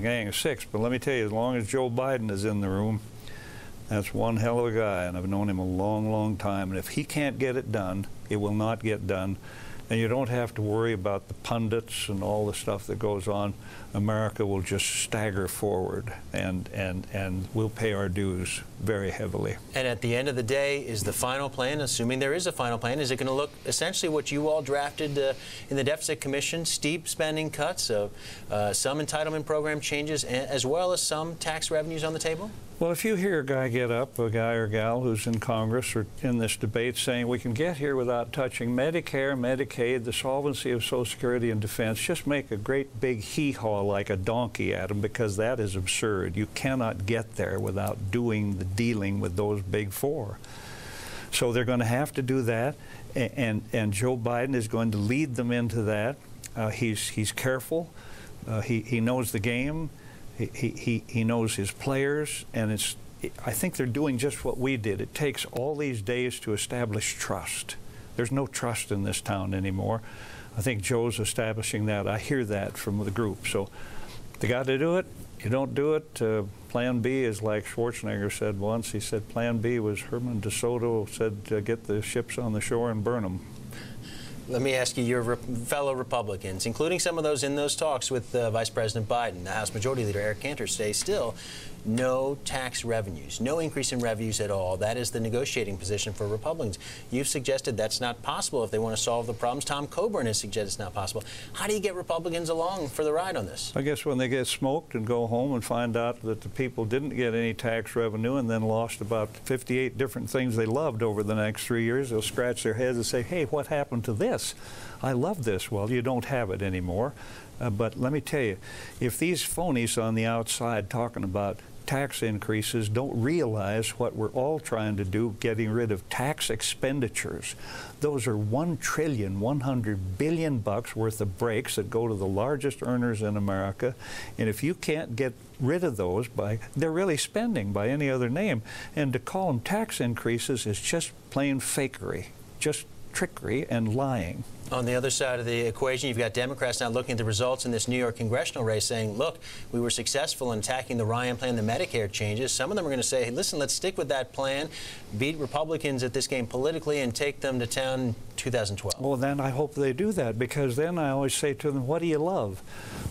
gang of six. But let me tell you, as long as Joe Biden is in the room, that's one hell of a guy, and I've known him a long, long time. And if he can't get it done, it will not get done. And you don't have to worry about the pundits and all the stuff that goes on. America will just stagger forward, and, and, and we'll pay our dues very heavily. And at the end of the day, is the final plan, assuming there is a final plan, is it going to look essentially what you all drafted uh, in the Deficit Commission, steep spending cuts, uh, uh, some entitlement program changes, as well as some tax revenues on the table? Well, if you hear a guy get up, a guy or gal who's in Congress or in this debate saying we can get here without touching Medicare, Medicaid, the solvency of Social Security and defense, just make a great big hee-haw like a donkey at them because that is absurd. You cannot get there without doing the dealing with those big four. So they're going to have to do that, and, and Joe Biden is going to lead them into that. Uh, he's, he's careful. Uh, he, he knows the game. He, he, knows his players, and it's, I think they're doing just what we did. It takes all these days to establish trust. There's no trust in this town anymore. I think Joe's establishing that. I hear that from the group. So they got to do it. You don't do it. Uh, plan B is like Schwarzenegger said once. He said Plan B was Hernando De Soto said, uh, get the ships on the shore and burn them. Let me ask you, your fellow Republicans, including some of those in those talks with uh, Vice President Biden, the House Majority Leader Eric Cantor, say still no tax revenues, no increase in revenues at all. That is the negotiating position for Republicans. You've suggested that's not possible if they want to solve the problems. Tom Coburn has suggested it's not possible. How do you get Republicans along for the ride on this? I guess when they get smoked and go home and find out that the people didn't get any tax revenue and then lost about 58 different things they loved over the next three years, they'll scratch their heads and say, hey, what happened to I love this. Well, you don't have it anymore. Uh, but let me tell you, if these phonies on the outside talking about tax increases don't realize what we're all trying to do, getting rid of tax expenditures. Those are one trillion, 100 billion bucks worth of breaks that go to the largest earners in America. And if you can't get rid of those by, they're really spending by any other name. And to call them tax increases is just plain fakery, just trickery and lying. On the other side of the equation, you've got Democrats now looking at the results in this New York congressional race saying, look, we were successful in attacking the Ryan plan, the Medicare changes. Some of them are going to say, hey, listen, let's stick with that plan, beat Republicans at this game politically, and take them to town in 2012. Well, then I hope they do that because then I always say to them, what do you love?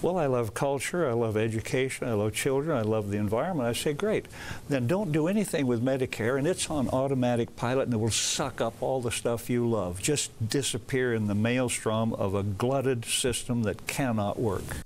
Well, I love culture, I love education, I love children, I love the environment. I say, great. Then don't do anything with Medicare, and it's on automatic pilot, and it will suck up all the stuff you love. Just disappear in the maelstrom of a glutted system that cannot work.